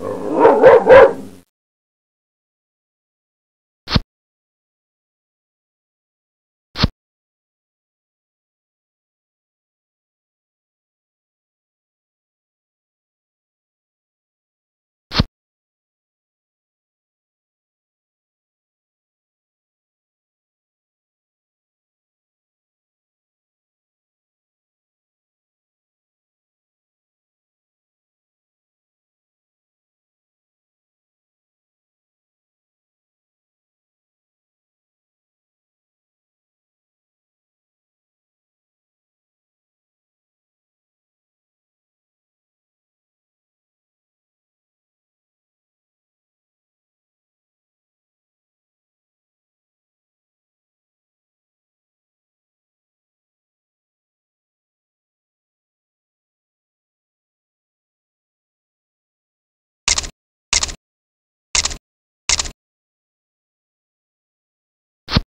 Oh.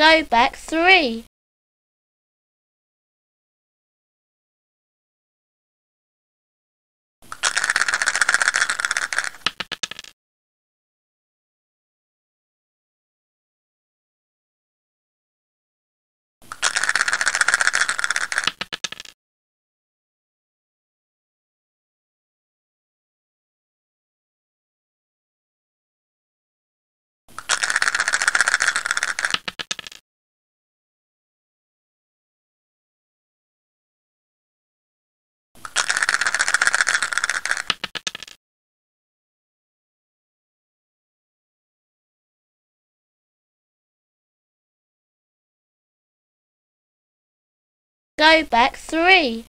Go back three. Go back three.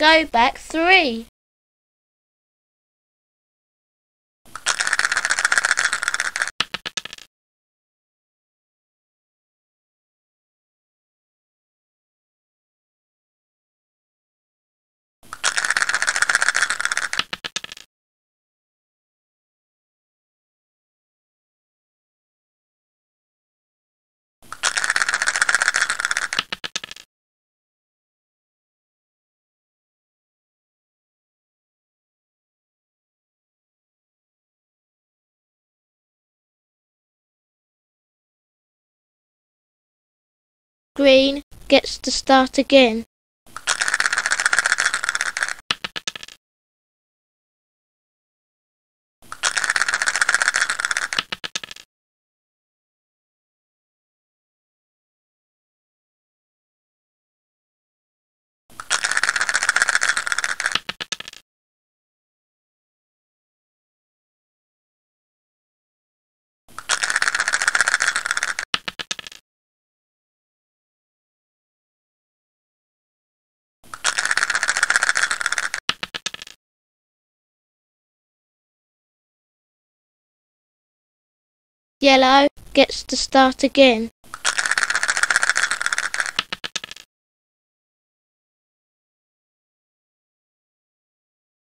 Go back three. Green gets to start again. Yellow gets to start again.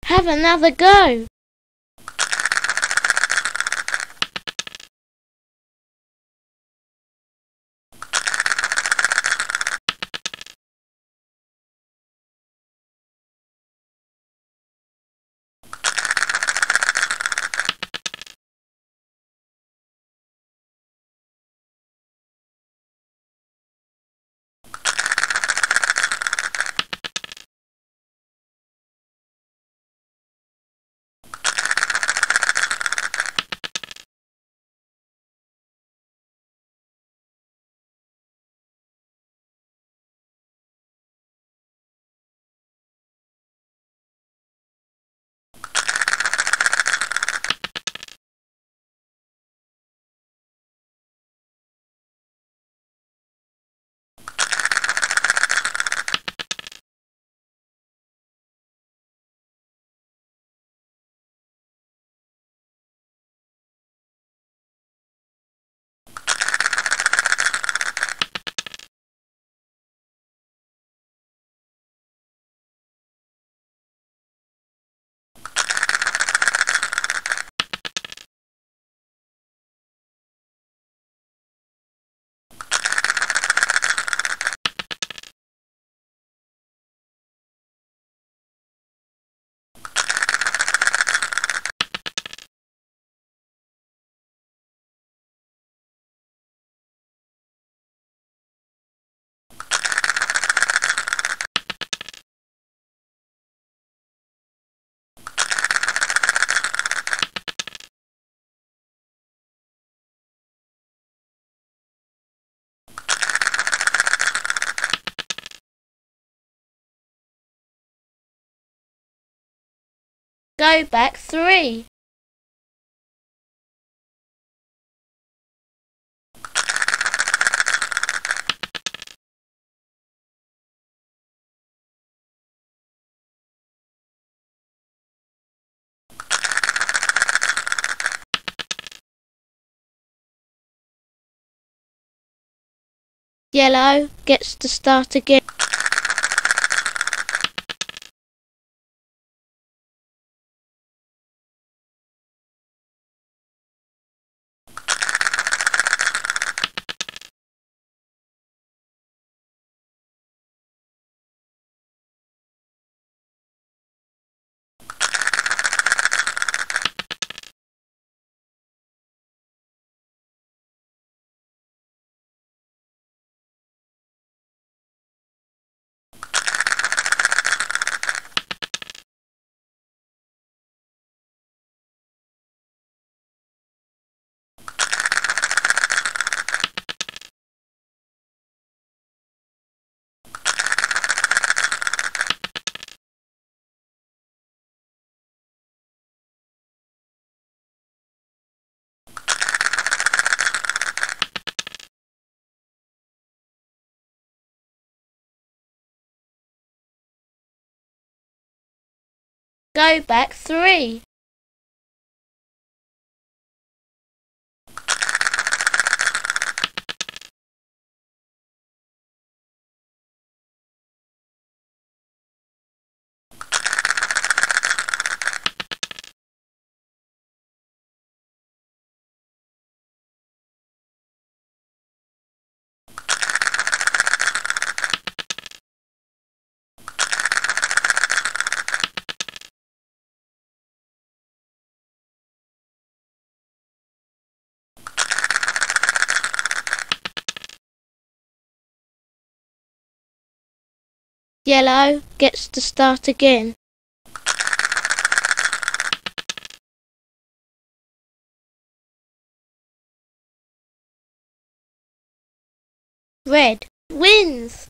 Have another go. Go back three. Yellow gets to start again. Go back three. Yellow gets to start again. Red wins.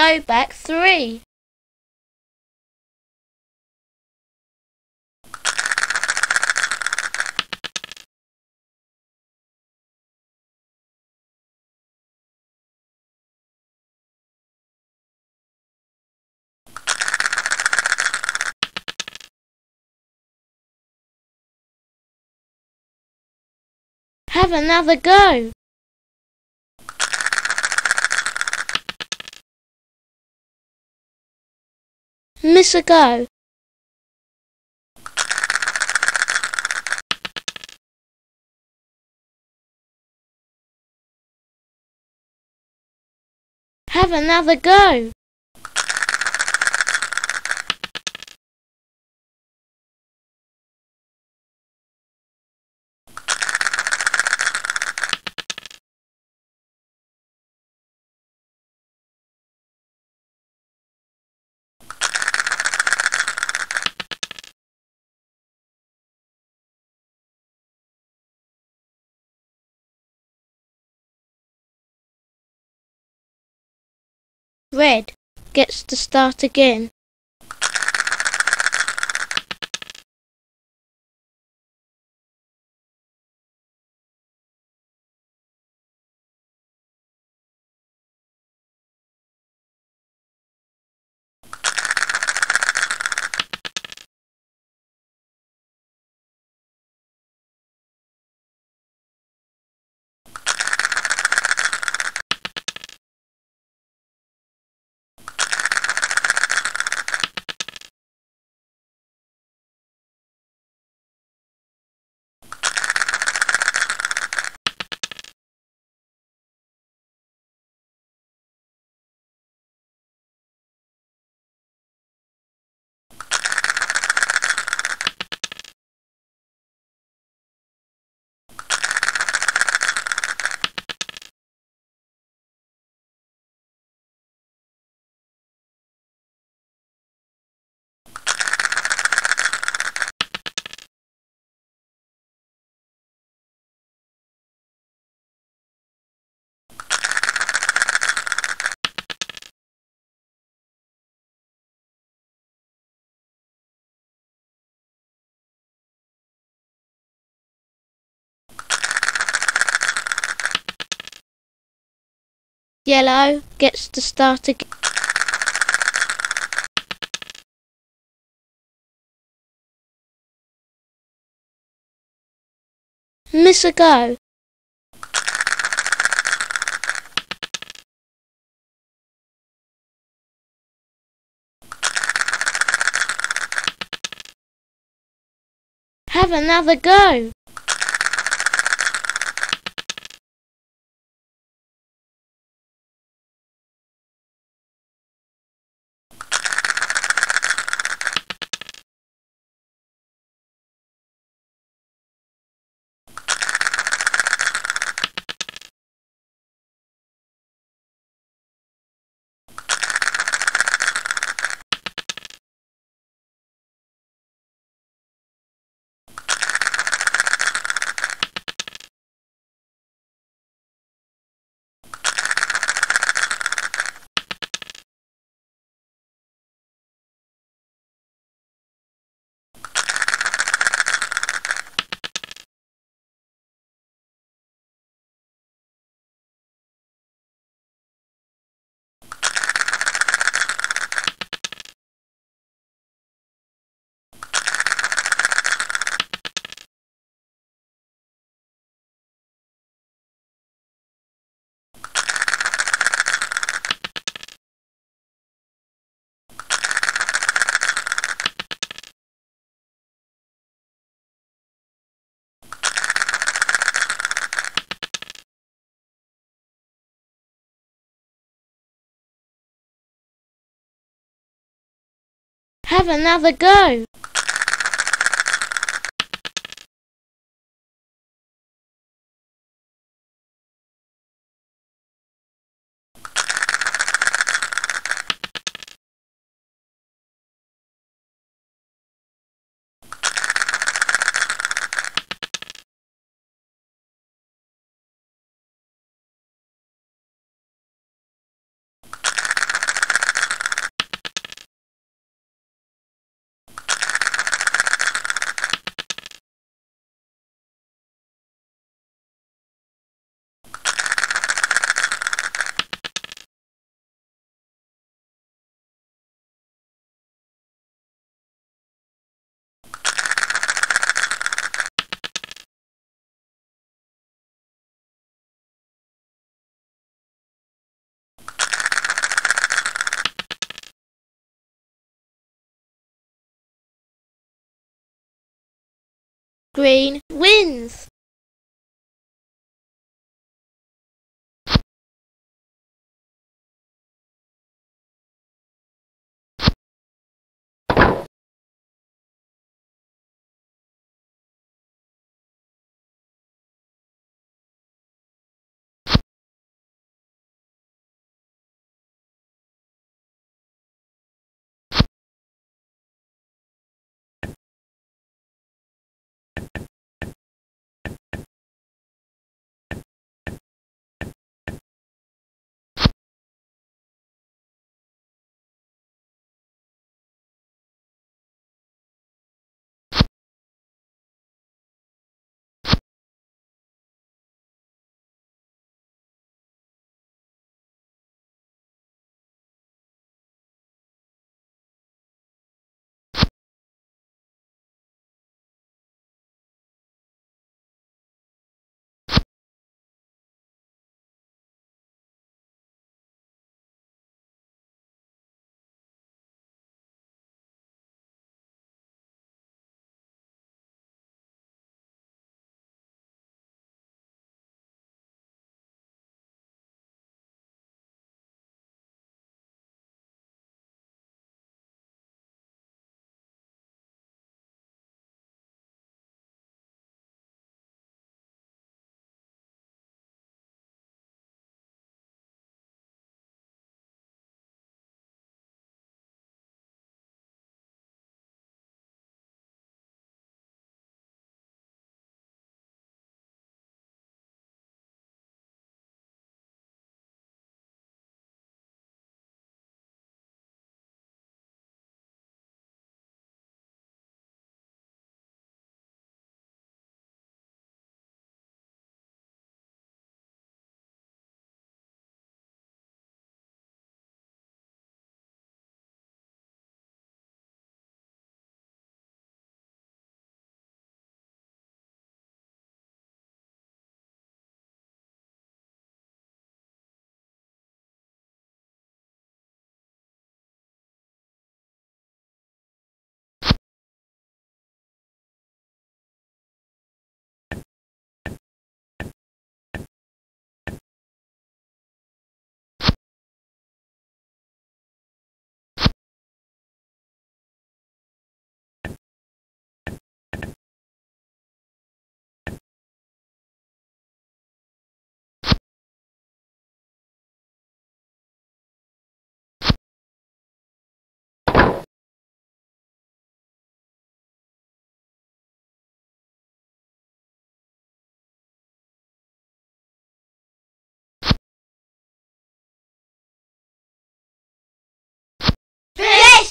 Go back three. Have another go. Miss a go. Have another go. Red gets to start again. Yellow gets to start again. Miss a go. Have another go. Have another go. Green wins.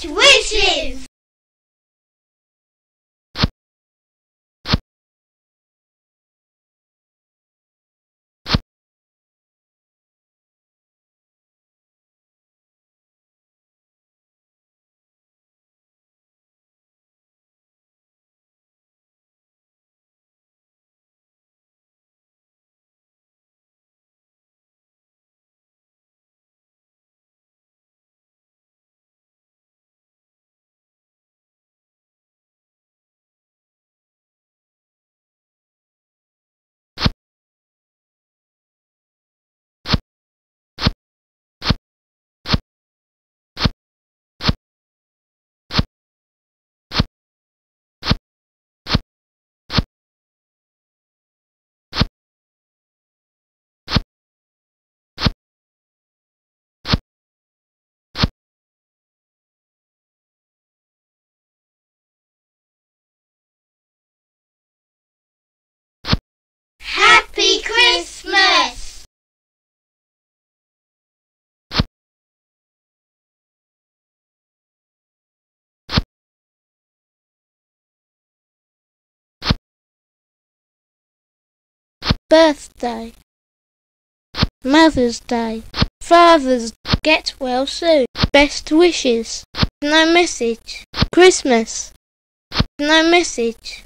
Best wishes! Christmas! Birthday. Mother's Day. Father's Get well soon. Best wishes. No message. Christmas. No message.